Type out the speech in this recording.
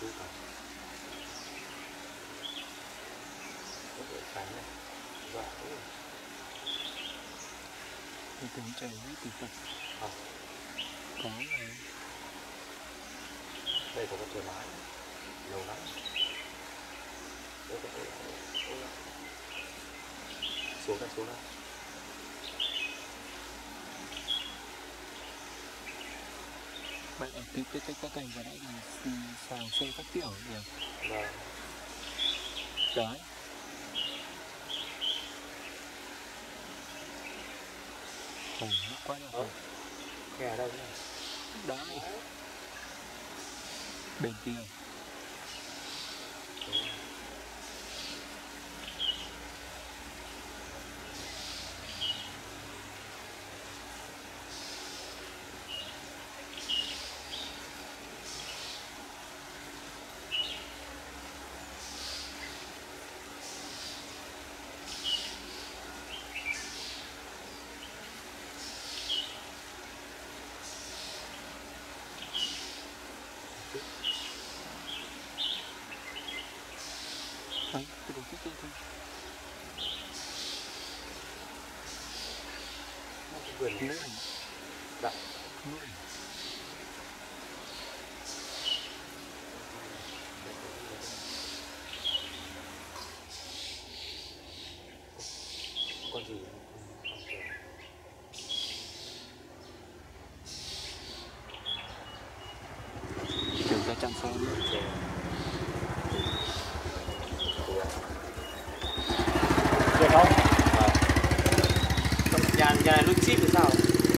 chú cả có thể khánh này dạ ôi thì tưởng với từ từ à, có này, đây có cái thoải mái lâu lắm xuống đây xuống đây bạn ở cái cái cái cái cành vừa nãy ừ, sàng xe các kiểu nhỉ? Vâng. Đấy. Ồ, nó quá là nghe ở đâu nhỉ? Đấy. Bên kia はい、黒くいたします。はい xe nữa được không? Vâng. Nhà, nhà này nút chip thì sao?